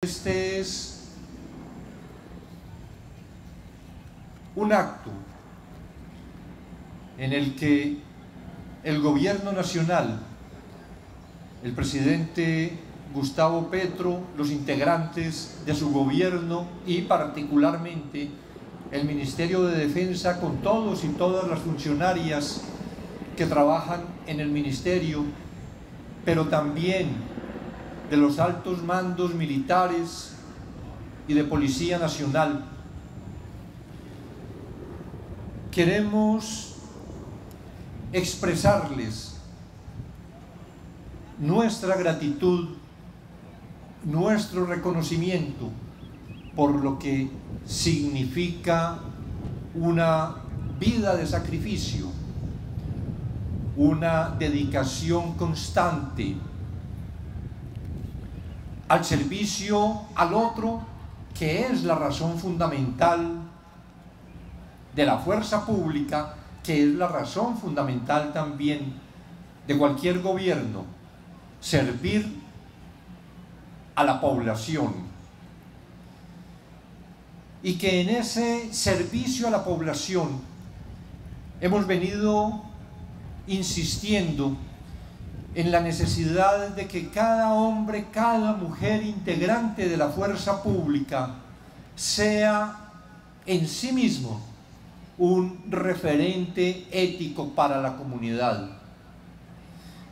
Este es un acto en el que el gobierno nacional, el presidente Gustavo Petro, los integrantes de su gobierno y particularmente el Ministerio de Defensa con todos y todas las funcionarias que trabajan en el ministerio, pero también de los altos mandos militares y de Policía Nacional. Queremos expresarles nuestra gratitud, nuestro reconocimiento por lo que significa una vida de sacrificio, una dedicación constante al servicio al otro, que es la razón fundamental de la fuerza pública, que es la razón fundamental también de cualquier gobierno, servir a la población. Y que en ese servicio a la población hemos venido insistiendo en la necesidad de que cada hombre, cada mujer integrante de la fuerza pública sea en sí mismo un referente ético para la comunidad,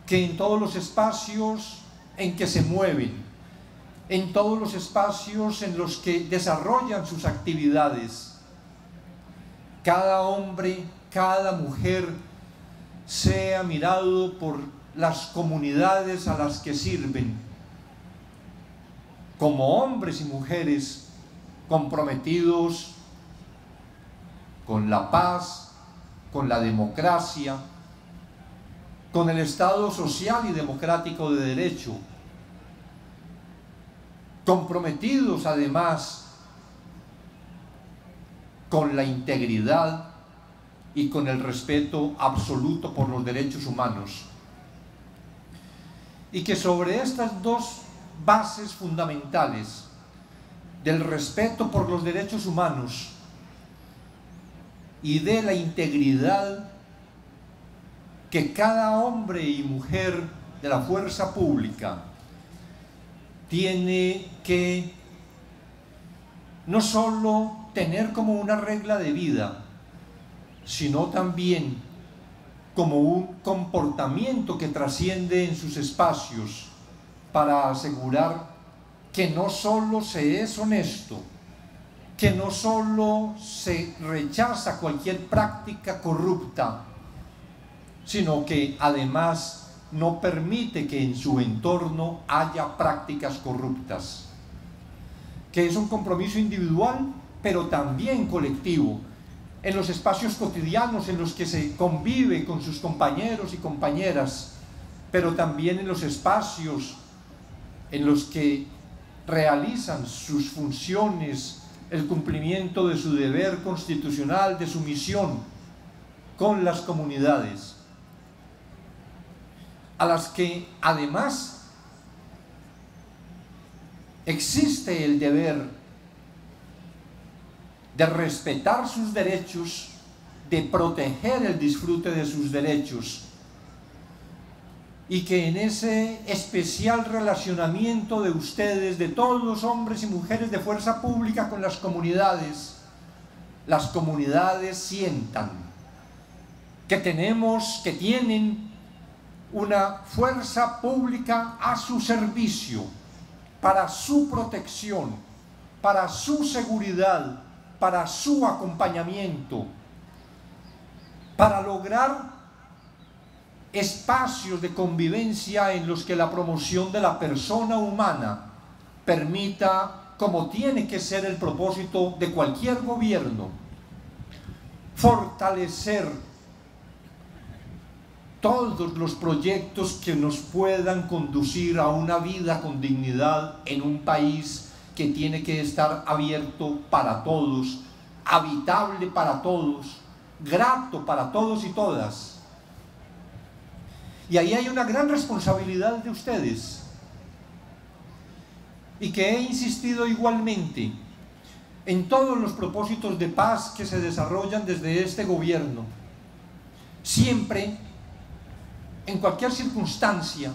que en todos los espacios en que se mueven, en todos los espacios en los que desarrollan sus actividades, cada hombre, cada mujer sea mirado por las comunidades a las que sirven, como hombres y mujeres comprometidos con la paz, con la democracia, con el Estado social y democrático de derecho, comprometidos además con la integridad y con el respeto absoluto por los derechos humanos y que sobre estas dos bases fundamentales del respeto por los derechos humanos y de la integridad que cada hombre y mujer de la fuerza pública tiene que no solo tener como una regla de vida, sino también como un comportamiento que trasciende en sus espacios para asegurar que no solo se es honesto, que no solo se rechaza cualquier práctica corrupta, sino que además no permite que en su entorno haya prácticas corruptas, que es un compromiso individual, pero también colectivo, en los espacios cotidianos en los que se convive con sus compañeros y compañeras, pero también en los espacios en los que realizan sus funciones, el cumplimiento de su deber constitucional, de su misión con las comunidades, a las que además existe el deber de respetar sus derechos, de proteger el disfrute de sus derechos. Y que en ese especial relacionamiento de ustedes, de todos los hombres y mujeres de fuerza pública con las comunidades, las comunidades sientan que tenemos, que tienen una fuerza pública a su servicio, para su protección, para su seguridad, para su acompañamiento, para lograr espacios de convivencia en los que la promoción de la persona humana permita, como tiene que ser el propósito de cualquier gobierno, fortalecer todos los proyectos que nos puedan conducir a una vida con dignidad en un país que tiene que estar abierto para todos, habitable para todos, grato para todos y todas. Y ahí hay una gran responsabilidad de ustedes. y que he insistido igualmente en todos los propósitos de paz que se desarrollan desde este gobierno, siempre, en cualquier circunstancia,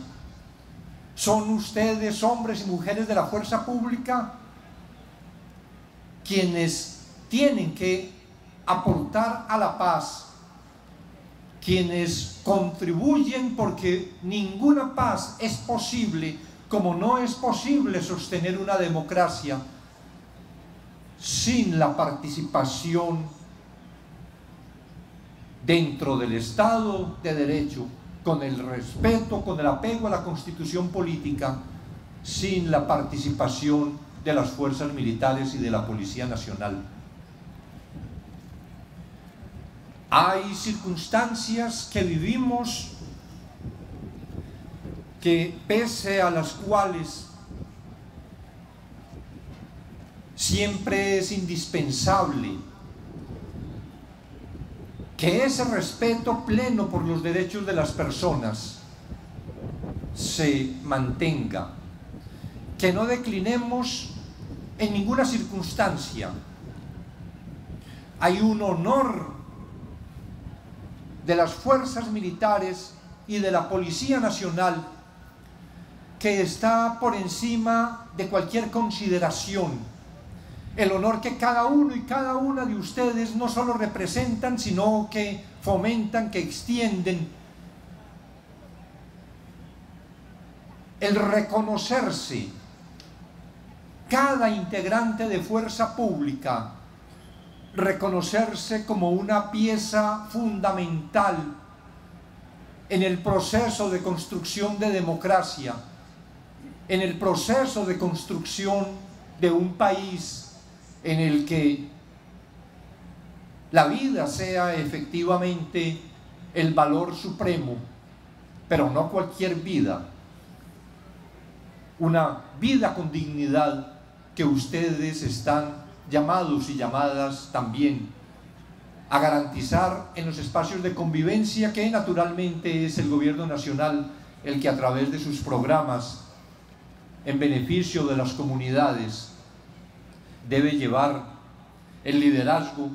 son ustedes, hombres y mujeres de la fuerza pública, quienes tienen que aportar a la paz, quienes contribuyen porque ninguna paz es posible como no es posible sostener una democracia sin la participación dentro del Estado de Derecho, con el respeto, con el apego a la constitución política, sin la participación de las fuerzas militares y de la Policía Nacional. Hay circunstancias que vivimos que pese a las cuales siempre es indispensable que ese respeto pleno por los derechos de las personas se mantenga, que no declinemos en ninguna circunstancia. Hay un honor de las fuerzas militares y de la Policía Nacional que está por encima de cualquier consideración. El honor que cada uno y cada una de ustedes no solo representan, sino que fomentan, que extienden. El reconocerse cada integrante de fuerza pública, reconocerse como una pieza fundamental en el proceso de construcción de democracia, en el proceso de construcción de un país en el que la vida sea efectivamente el valor supremo, pero no cualquier vida, una vida con dignidad que ustedes están llamados y llamadas también a garantizar en los espacios de convivencia que naturalmente es el gobierno nacional el que a través de sus programas en beneficio de las comunidades, debe llevar el liderazgo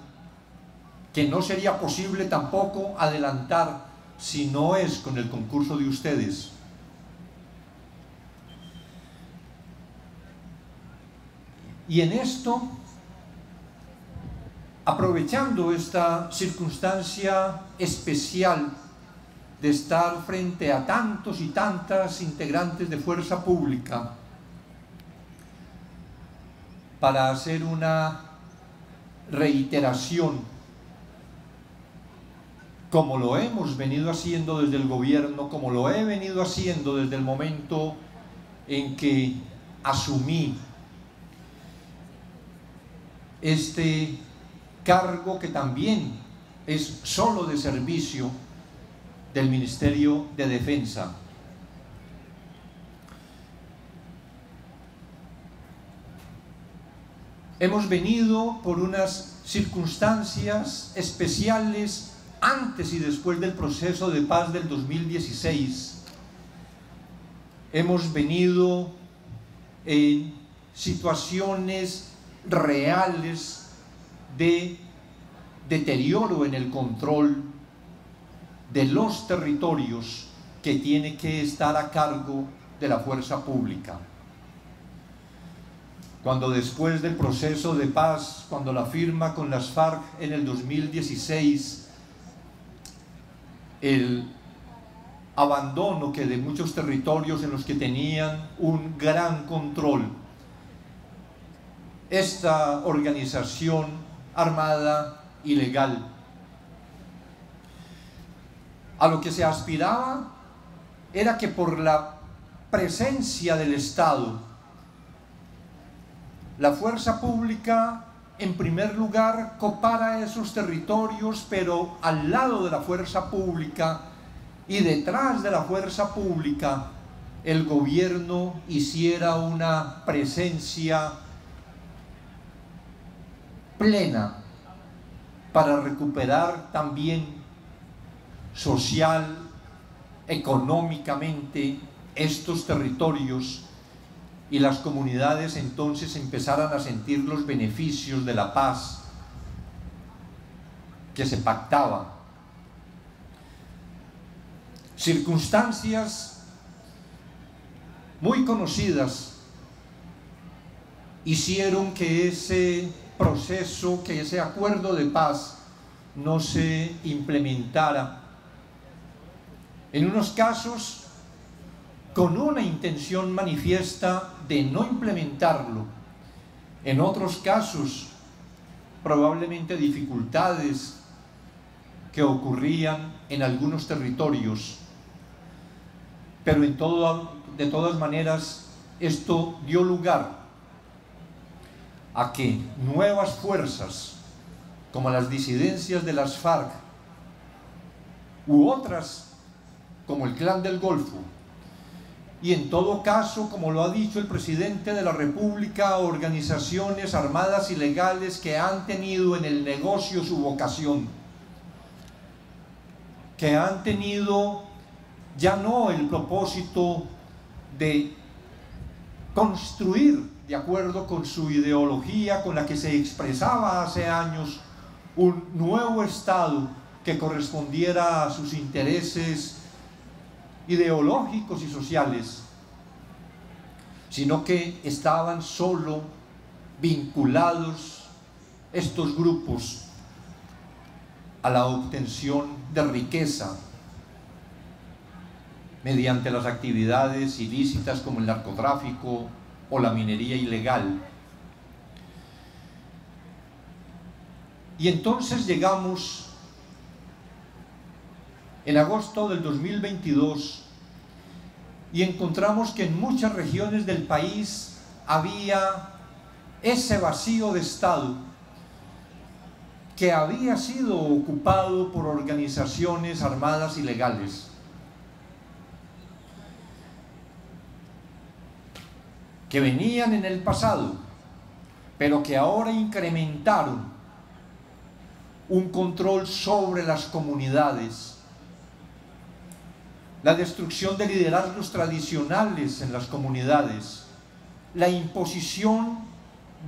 que no sería posible tampoco adelantar si no es con el concurso de ustedes. Y en esto, aprovechando esta circunstancia especial de estar frente a tantos y tantas integrantes de fuerza pública para hacer una reiteración, como lo hemos venido haciendo desde el gobierno, como lo he venido haciendo desde el momento en que asumí este cargo que también es solo de servicio del Ministerio de Defensa. Hemos venido por unas circunstancias especiales antes y después del proceso de paz del 2016. Hemos venido en situaciones reales de deterioro en el control de los territorios que tiene que estar a cargo de la fuerza pública. Cuando después del proceso de paz, cuando la firma con las FARC en el 2016, el abandono que de muchos territorios en los que tenían un gran control, esta organización armada ilegal. A lo que se aspiraba era que por la presencia del Estado, la fuerza pública en primer lugar copara esos territorios, pero al lado de la fuerza pública y detrás de la fuerza pública el gobierno hiciera una presencia plena para recuperar también social, económicamente, estos territorios y las comunidades entonces empezaran a sentir los beneficios de la paz que se pactaba. Circunstancias muy conocidas hicieron que ese proceso, que ese acuerdo de paz no se implementara. En unos casos con una intención manifiesta de no implementarlo. En otros casos, probablemente dificultades que ocurrían en algunos territorios. Pero de todas maneras, esto dio lugar a que nuevas fuerzas, como las disidencias de las FARC, u otras, como el Clan del Golfo, y en todo caso, como lo ha dicho el presidente de la República, organizaciones armadas ilegales que han tenido en el negocio su vocación, que han tenido ya no el propósito de construir de acuerdo con su ideología con la que se expresaba hace años un nuevo Estado que correspondiera a sus intereses ideológicos y sociales, sino que estaban solo vinculados estos grupos a la obtención de riqueza mediante las actividades ilícitas como el narcotráfico o la minería ilegal. Y entonces llegamos en agosto del 2022 y encontramos que en muchas regiones del país había ese vacío de Estado que había sido ocupado por organizaciones armadas ilegales. que venían en el pasado, pero que ahora incrementaron un control sobre las comunidades la destrucción de liderazgos tradicionales en las comunidades, la imposición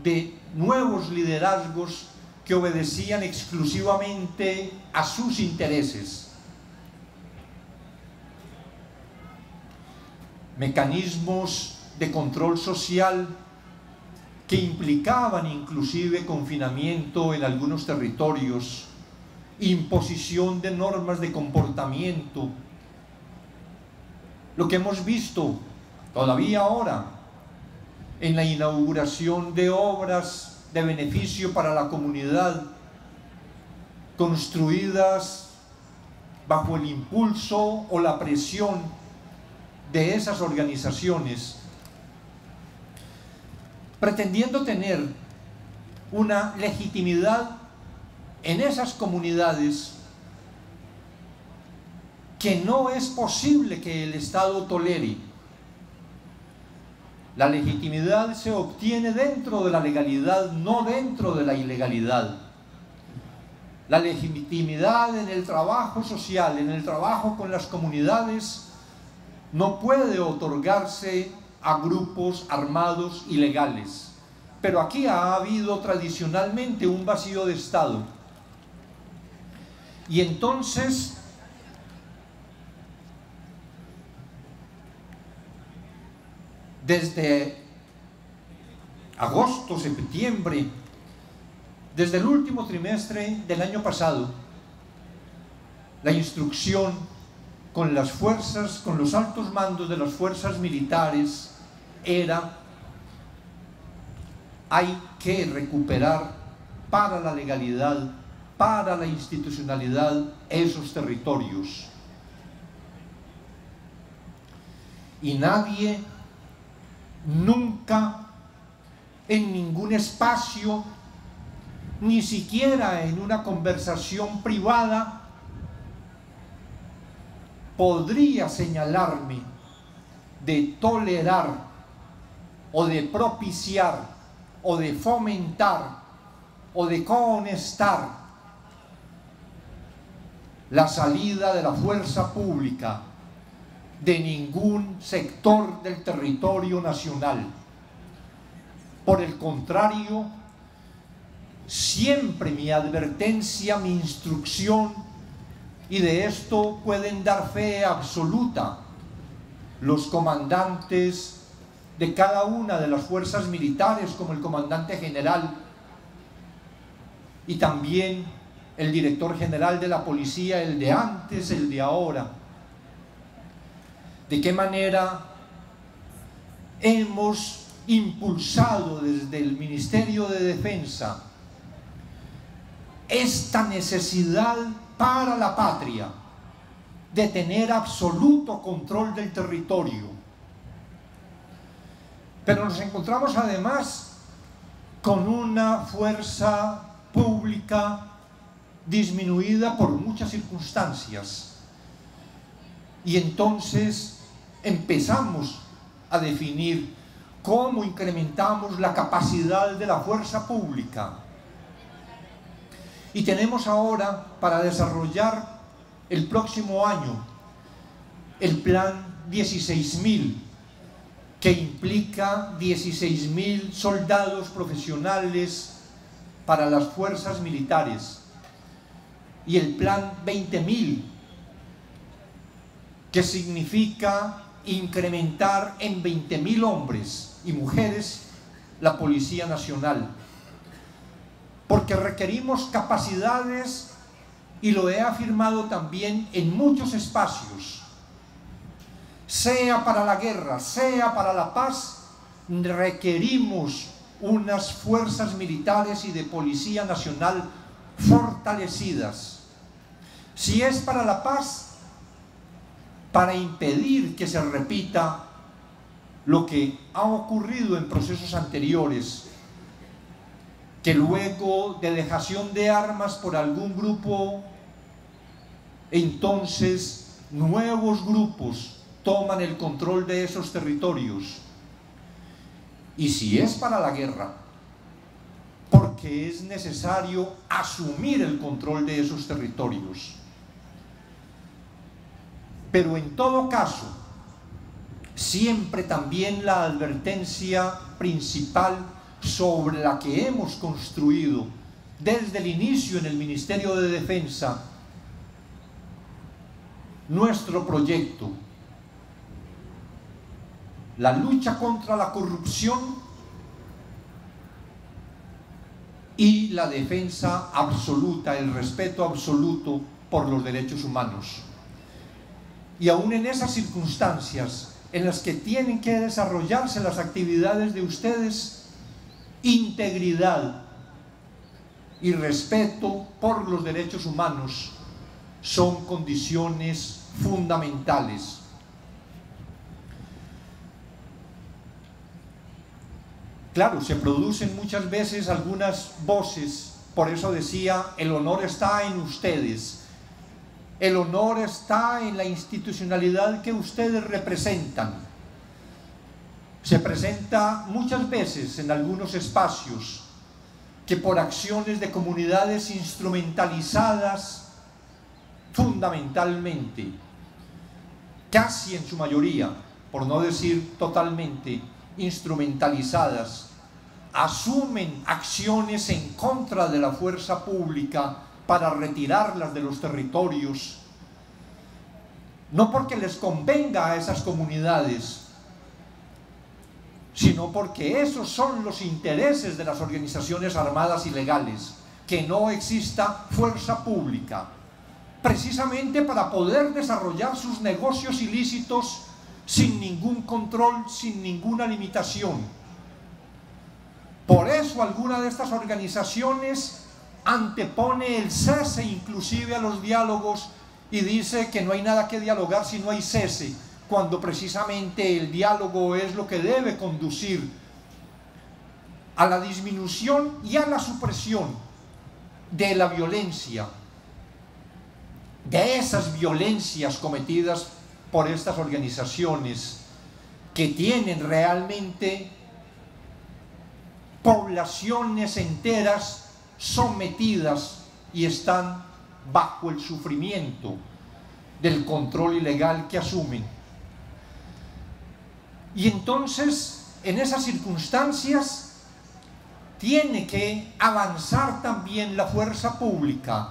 de nuevos liderazgos que obedecían exclusivamente a sus intereses. Mecanismos de control social que implicaban inclusive confinamiento en algunos territorios, imposición de normas de comportamiento lo que hemos visto todavía ahora en la inauguración de obras de beneficio para la comunidad construidas bajo el impulso o la presión de esas organizaciones, pretendiendo tener una legitimidad en esas comunidades que no es posible que el Estado tolere. La legitimidad se obtiene dentro de la legalidad, no dentro de la ilegalidad. La legitimidad en el trabajo social, en el trabajo con las comunidades, no puede otorgarse a grupos armados ilegales. Pero aquí ha habido tradicionalmente un vacío de Estado. Y entonces desde agosto, septiembre, desde el último trimestre del año pasado, la instrucción con las fuerzas, con los altos mandos de las fuerzas militares era hay que recuperar para la legalidad, para la institucionalidad esos territorios. Y nadie nunca en ningún espacio, ni siquiera en una conversación privada, podría señalarme de tolerar o de propiciar o de fomentar o de cohonestar la salida de la fuerza pública de ningún sector del territorio nacional. Por el contrario, siempre mi advertencia, mi instrucción, y de esto pueden dar fe absoluta los comandantes de cada una de las fuerzas militares, como el comandante general, y también el director general de la policía, el de antes, el de ahora. De qué manera hemos impulsado desde el Ministerio de Defensa esta necesidad para la patria de tener absoluto control del territorio. Pero nos encontramos además con una fuerza pública disminuida por muchas circunstancias. Y entonces empezamos a definir cómo incrementamos la capacidad de la fuerza pública. Y tenemos ahora para desarrollar el próximo año el plan 16.000, que implica 16.000 soldados profesionales para las fuerzas militares, y el plan 20.000, que significa incrementar en 20.000 hombres y mujeres la Policía Nacional. Porque requerimos capacidades, y lo he afirmado también en muchos espacios, sea para la guerra, sea para la paz, requerimos unas fuerzas militares y de Policía Nacional fortalecidas. Si es para la paz, para impedir que se repita lo que ha ocurrido en procesos anteriores, que luego de dejación de armas por algún grupo, entonces nuevos grupos toman el control de esos territorios. Y si es para la guerra, porque es necesario asumir el control de esos territorios. Pero en todo caso, siempre también la advertencia principal sobre la que hemos construido desde el inicio en el Ministerio de Defensa nuestro proyecto, la lucha contra la corrupción y la defensa absoluta, el respeto absoluto por los derechos humanos. Y aún en esas circunstancias en las que tienen que desarrollarse las actividades de ustedes, integridad y respeto por los derechos humanos son condiciones fundamentales. Claro, se producen muchas veces algunas voces, por eso decía, el honor está en ustedes, el honor está en la institucionalidad que ustedes representan. Se presenta muchas veces en algunos espacios que por acciones de comunidades instrumentalizadas fundamentalmente, casi en su mayoría, por no decir totalmente, instrumentalizadas, asumen acciones en contra de la fuerza pública para retirarlas de los territorios, no porque les convenga a esas comunidades, sino porque esos son los intereses de las organizaciones armadas ilegales, que no exista fuerza pública, precisamente para poder desarrollar sus negocios ilícitos sin ningún control, sin ninguna limitación. Por eso algunas de estas organizaciones antepone el cese inclusive a los diálogos y dice que no hay nada que dialogar si no hay cese, cuando precisamente el diálogo es lo que debe conducir a la disminución y a la supresión de la violencia, de esas violencias cometidas por estas organizaciones que tienen realmente poblaciones enteras sometidas y están bajo el sufrimiento del control ilegal que asumen. Y entonces, en esas circunstancias, tiene que avanzar también la fuerza pública,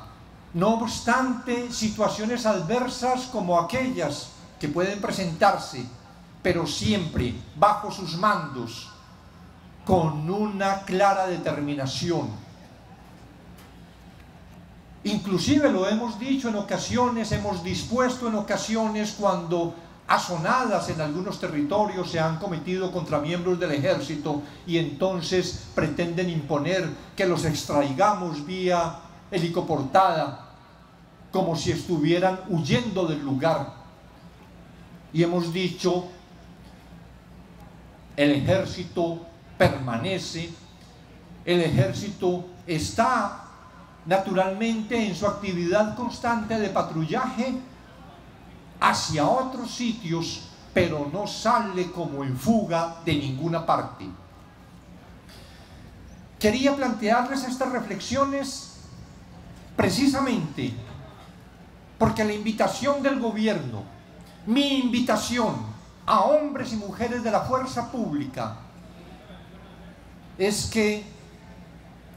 no obstante situaciones adversas como aquellas que pueden presentarse, pero siempre bajo sus mandos, con una clara determinación. Inclusive lo hemos dicho en ocasiones, hemos dispuesto en ocasiones cuando asonadas en algunos territorios se han cometido contra miembros del ejército y entonces pretenden imponer que los extraigamos vía helicoportada como si estuvieran huyendo del lugar. Y hemos dicho, el ejército permanece, el ejército está naturalmente en su actividad constante de patrullaje hacia otros sitios, pero no sale como en fuga de ninguna parte. Quería plantearles estas reflexiones precisamente porque la invitación del gobierno, mi invitación a hombres y mujeres de la fuerza pública, es que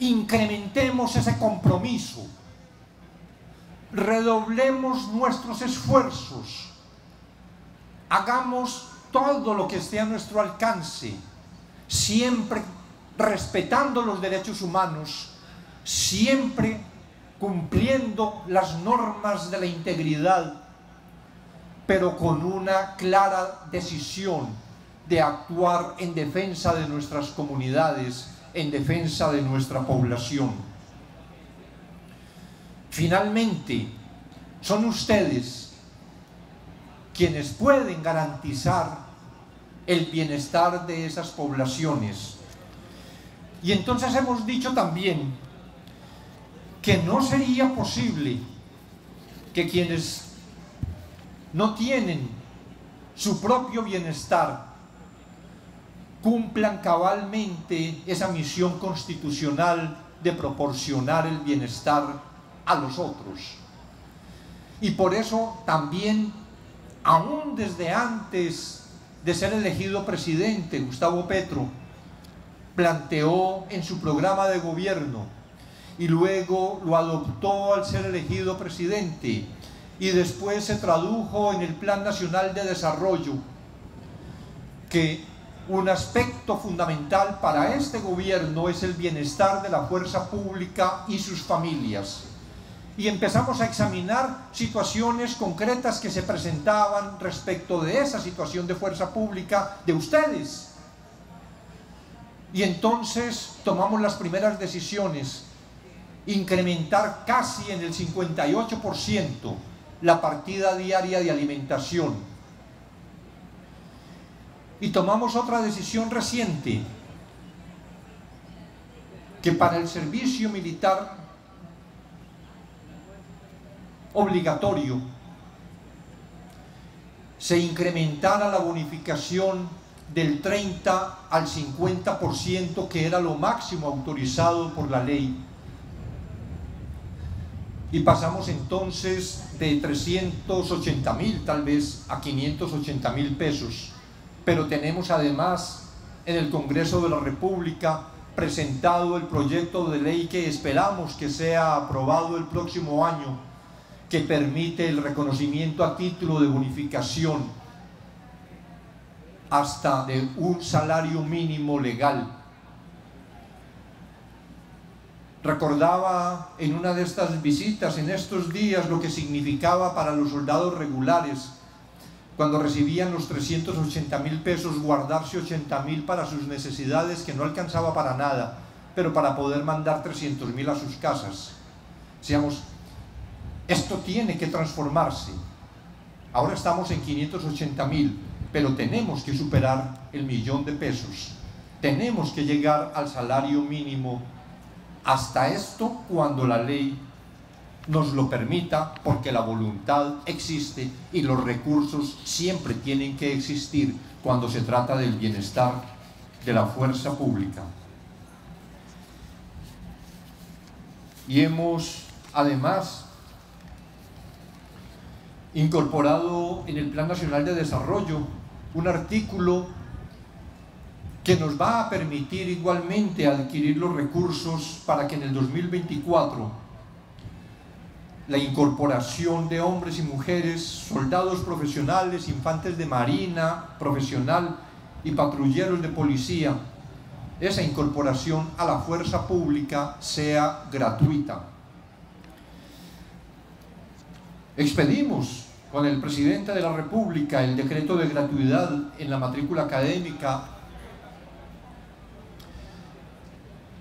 incrementemos ese compromiso. Redoblemos nuestros esfuerzos, hagamos todo lo que esté a nuestro alcance, siempre respetando los derechos humanos, siempre cumpliendo las normas de la integridad, pero con una clara decisión de actuar en defensa de nuestras comunidades, en defensa de nuestra población. Finalmente, son ustedes quienes pueden garantizar el bienestar de esas poblaciones. Y entonces hemos dicho también que no sería posible que quienes no tienen su propio bienestar cumplan cabalmente esa misión constitucional de proporcionar el bienestar a los otros. Y por eso también, aún desde antes de ser elegido presidente, Gustavo Petro planteó en su programa de gobierno y luego lo adoptó al ser elegido presidente y después se tradujo en el Plan Nacional de Desarrollo que un aspecto fundamental para este gobierno es el bienestar de la fuerza pública y sus familias y empezamos a examinar situaciones concretas que se presentaban respecto de esa situación de fuerza pública de ustedes. Y entonces tomamos las primeras decisiones, incrementar casi en el 58% la partida diaria de alimentación. Y tomamos otra decisión reciente, que para el servicio militar obligatorio se incrementara la bonificación del 30 al 50% que era lo máximo autorizado por la ley. Y pasamos entonces de 380 mil tal vez a 580 mil pesos. Pero tenemos además en el Congreso de la República presentado el proyecto de ley que esperamos que sea aprobado el próximo año que permite el reconocimiento a título de bonificación hasta de un salario mínimo legal. Recordaba en una de estas visitas en estos días lo que significaba para los soldados regulares cuando recibían los 380 mil pesos, guardarse 80 mil para sus necesidades que no alcanzaba para nada, pero para poder mandar 300 mil a sus casas. Seamos esto tiene que transformarse. Ahora estamos en 580 mil, pero tenemos que superar el millón de pesos. Tenemos que llegar al salario mínimo hasta esto cuando la ley nos lo permita, porque la voluntad existe y los recursos siempre tienen que existir cuando se trata del bienestar de la fuerza pública. Y hemos además incorporado en el Plan Nacional de Desarrollo un artículo que nos va a permitir igualmente adquirir los recursos para que en el 2024 la incorporación de hombres y mujeres, soldados profesionales, infantes de marina profesional y patrulleros de policía, esa incorporación a la fuerza pública sea gratuita. Expedimos con el presidente de la República el decreto de gratuidad en la matrícula académica.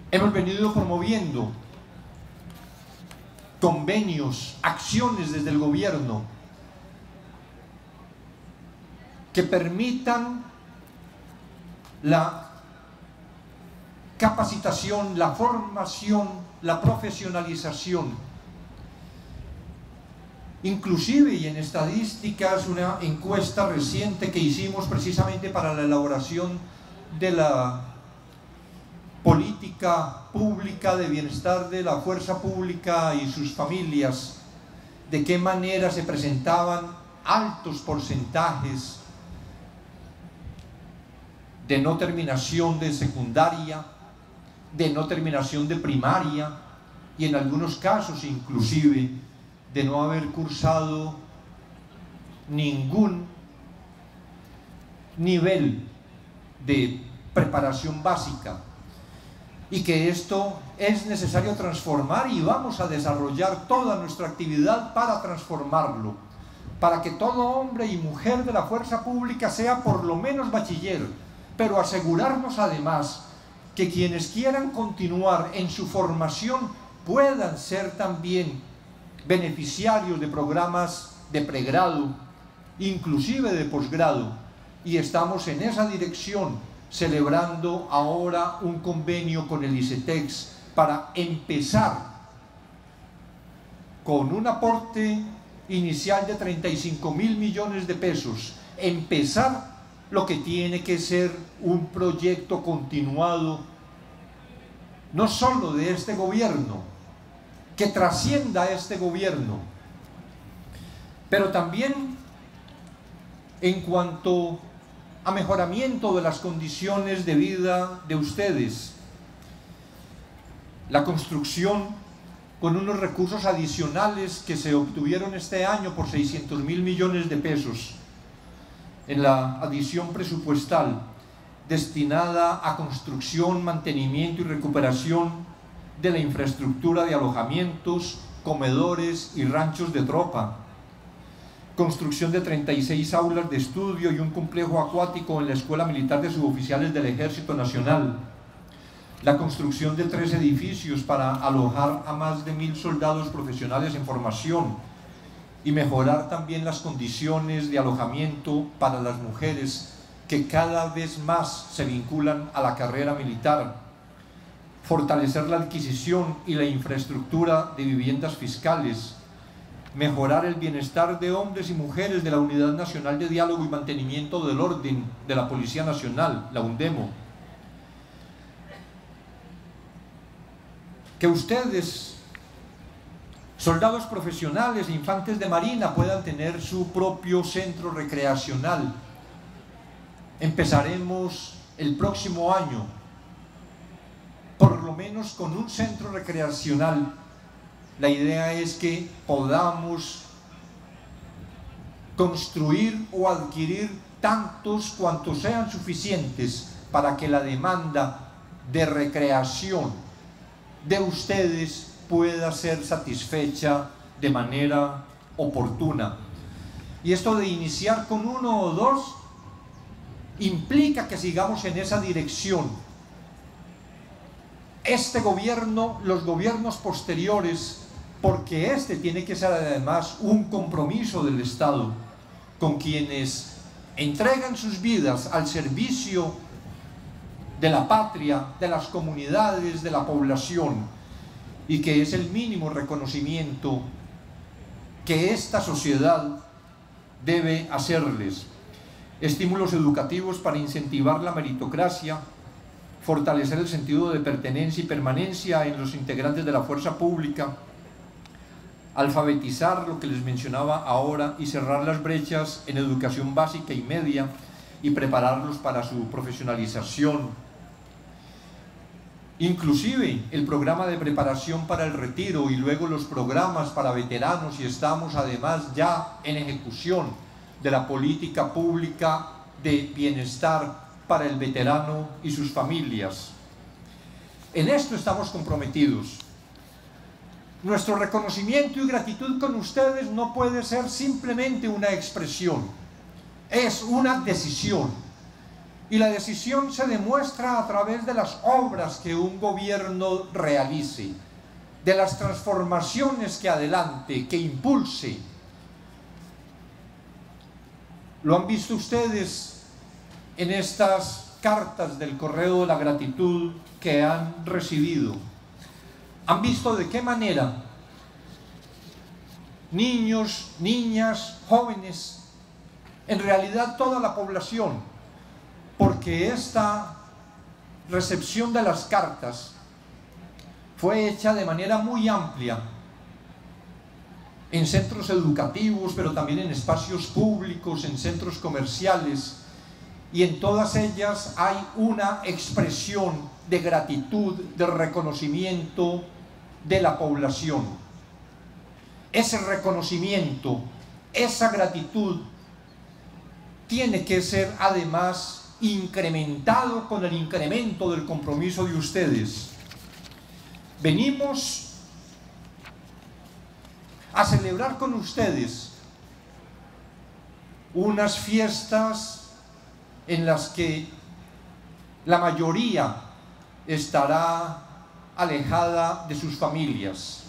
Hemos venido promoviendo convenios, acciones desde el gobierno que permitan la capacitación, la formación, la profesionalización. Inclusive, y en estadísticas, una encuesta reciente que hicimos precisamente para la elaboración de la política pública de bienestar de la fuerza pública y sus familias, de qué manera se presentaban altos porcentajes de no terminación de secundaria, de no terminación de primaria y en algunos casos inclusive de no haber cursado ningún nivel de preparación básica y que esto es necesario transformar y vamos a desarrollar toda nuestra actividad para transformarlo, para que todo hombre y mujer de la fuerza pública sea por lo menos bachiller, pero asegurarnos además que quienes quieran continuar en su formación puedan ser también beneficiarios de programas de pregrado, inclusive de posgrado, y estamos en esa dirección celebrando ahora un convenio con el ICETEX para empezar con un aporte inicial de 35 mil millones de pesos, empezar lo que tiene que ser un proyecto continuado, no solo de este gobierno, que trascienda este gobierno. Pero también en cuanto a mejoramiento de las condiciones de vida de ustedes, la construcción con unos recursos adicionales que se obtuvieron este año por 600 mil millones de pesos en la adición presupuestal destinada a construcción, mantenimiento y recuperación de la infraestructura de alojamientos, comedores y ranchos de tropa, construcción de 36 aulas de estudio y un complejo acuático en la Escuela Militar de Suboficiales del Ejército Nacional, la construcción de tres edificios para alojar a más de mil soldados profesionales en formación y mejorar también las condiciones de alojamiento para las mujeres que cada vez más se vinculan a la carrera militar. Fortalecer la adquisición y la infraestructura de viviendas fiscales, mejorar el bienestar de hombres y mujeres de la Unidad Nacional de Diálogo y Mantenimiento del Orden de la Policía Nacional, la UNDEMO. Que ustedes, soldados profesionales e infantes de Marina, puedan tener su propio centro recreacional. Empezaremos el próximo año por lo menos con un centro recreacional, la idea es que podamos construir o adquirir tantos cuantos sean suficientes para que la demanda de recreación de ustedes pueda ser satisfecha de manera oportuna. Y esto de iniciar con uno o dos implica que sigamos en esa dirección este gobierno, los gobiernos posteriores, porque este tiene que ser además un compromiso del Estado con quienes entregan sus vidas al servicio de la patria, de las comunidades, de la población, y que es el mínimo reconocimiento que esta sociedad debe hacerles. Estímulos educativos para incentivar la meritocracia, fortalecer el sentido de pertenencia y permanencia en los integrantes de la fuerza pública, alfabetizar lo que les mencionaba ahora y cerrar las brechas en educación básica y media y prepararlos para su profesionalización. Inclusive el programa de preparación para el retiro y luego los programas para veteranos y estamos además ya en ejecución de la política pública de bienestar para el veterano y sus familias. En esto estamos comprometidos. Nuestro reconocimiento y gratitud con ustedes no puede ser simplemente una expresión, es una decisión. Y la decisión se demuestra a través de las obras que un gobierno realice, de las transformaciones que adelante, que impulse. Lo han visto ustedes en estas cartas del correo de la gratitud que han recibido han visto de qué manera niños, niñas, jóvenes, en realidad toda la población, porque esta recepción de las cartas fue hecha de manera muy amplia en centros educativos, pero también en espacios públicos, en centros comerciales, y en todas ellas hay una expresión de gratitud, de reconocimiento, de la población. Ese reconocimiento, esa gratitud, tiene que ser además incrementado con el incremento del compromiso de ustedes. Venimos a celebrar con ustedes unas fiestas en las que la mayoría estará alejada de sus familias.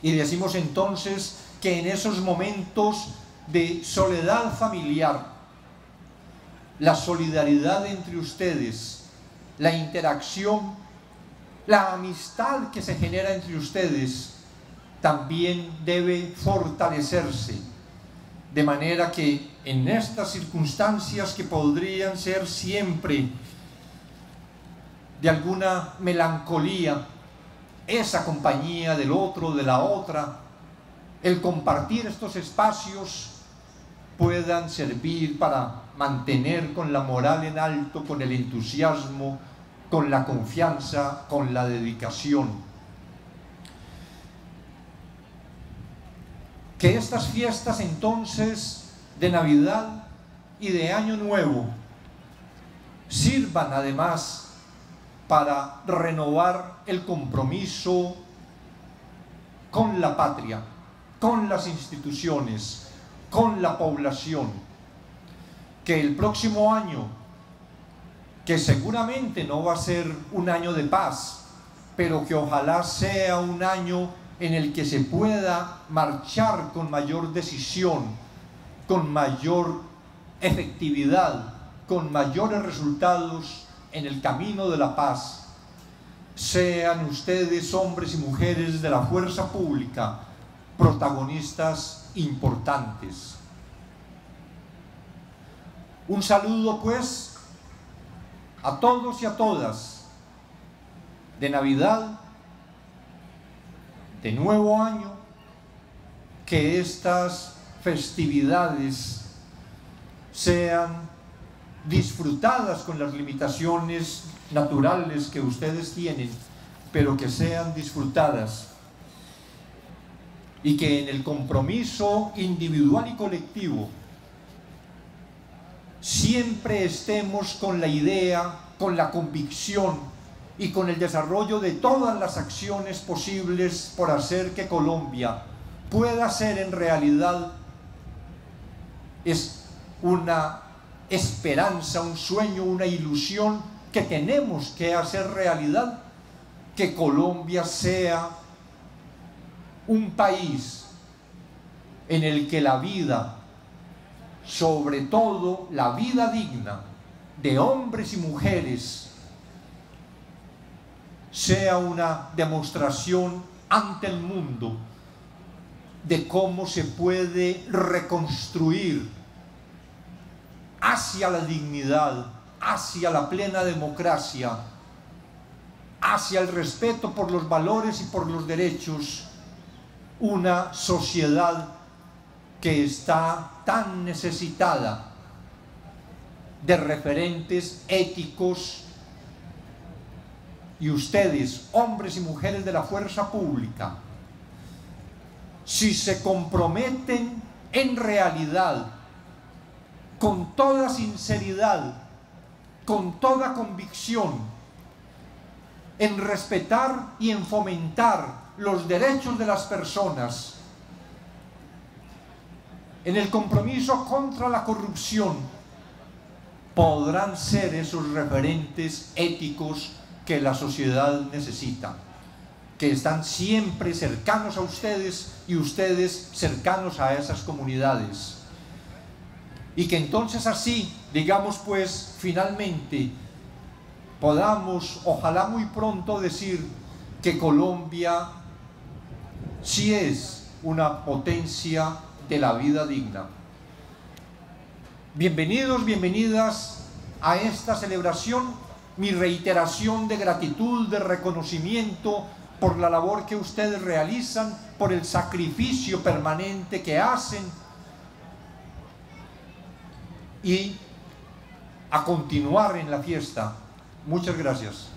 Y decimos entonces que en esos momentos de soledad familiar, la solidaridad entre ustedes, la interacción, la amistad que se genera entre ustedes, también debe fortalecerse. De manera que en estas circunstancias que podrían ser siempre de alguna melancolía, esa compañía del otro, de la otra, el compartir estos espacios puedan servir para mantener con la moral en alto, con el entusiasmo, con la confianza, con la dedicación. Que estas fiestas entonces de Navidad y de Año Nuevo sirvan además para renovar el compromiso con la patria, con las instituciones, con la población. Que el próximo año, que seguramente no va a ser un año de paz, pero que ojalá sea un año en el que se pueda marchar con mayor decisión, con mayor efectividad, con mayores resultados en el camino de la paz, sean ustedes hombres y mujeres de la fuerza pública protagonistas importantes. Un saludo pues a todos y a todas de Navidad, de Nuevo Año, que estas festividades sean disfrutadas con las limitaciones naturales que ustedes tienen, pero que sean disfrutadas. Y que en el compromiso individual y colectivo siempre estemos con la idea, con la convicción y con el desarrollo de todas las acciones posibles por hacer que Colombia pueda ser en realidad es una esperanza, un sueño, una ilusión que tenemos que hacer realidad, que Colombia sea un país en el que la vida, sobre todo la vida digna de hombres y mujeres, sea una demostración ante el mundo de cómo se puede reconstruir hacia la dignidad, hacia la plena democracia, hacia el respeto por los valores y por los derechos, una sociedad que está tan necesitada de referentes éticos y ustedes, hombres y mujeres de la fuerza pública, si se comprometen en realidad, con toda sinceridad, con toda convicción, en respetar y en fomentar los derechos de las personas, en el compromiso contra la corrupción, podrán ser esos referentes éticos que la sociedad necesita, que están siempre cercanos a ustedes y ustedes cercanos a esas comunidades. Y que entonces así, digamos pues, finalmente, podamos, ojalá muy pronto decir que Colombia sí es una potencia de la vida digna. Bienvenidos, bienvenidas a esta celebración, mi reiteración de gratitud, de reconocimiento por la labor que ustedes realizan, por el sacrificio permanente que hacen y a continuar en la fiesta. Muchas gracias.